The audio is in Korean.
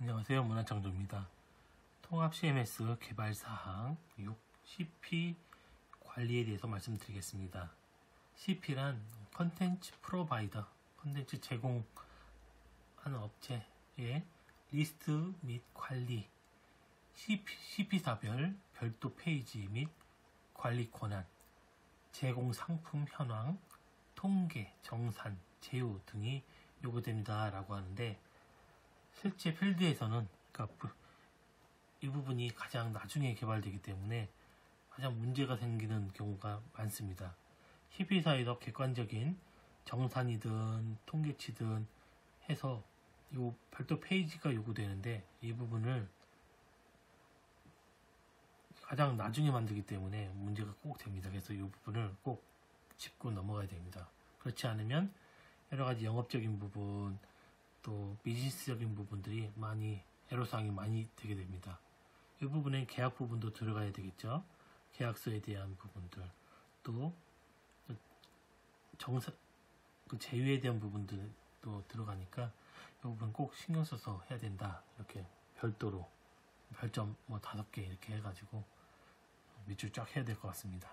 안녕하세요. 문화창조입니다. 통합 CMS 개발 사항 6 CP 관리에 대해서 말씀드리겠습니다. CP란 contents provider, 컨텐츠 제공하는 업체의 리스트 및 관리, CP, CP사별 별도 페이지 및 관리 권한, 제공 상품 현황, 통계, 정산, 제휴 등이 요구됩니다. 라고 하는데, 실제 필드에서는 그러니까 부- 이 부분이 가장 나중에 개발되기 때문에 가장 문제가 생기는 경우가 많습니다. CP사에서 객관적인 정산이든 통계치든 해서 이 별도 페이지가 요구되는데 이 부분을 가장 나중에 만들기 때문에 문제가 꼭 됩니다. 그래서 이 부분을 꼭 짚고 넘어가야 됩니다. 그렇지 않으면 여러 가지 영업적인 부분 또 비즈니스적인 부분들이 많이 애로사항이 많이 되게 됩니다. 이 부분엔 계약 부분도 들어가야 되겠죠. 계약서에 대한 부분들 또 정사 그 제휴에 대한 부분들도 들어가니까 이 부분 꼭 신경 써서 해야 된다. 이렇게 별도로 별점 뭐 다섯 개 이렇게 해가지고 밑줄 쫙 해야 될 것 같습니다.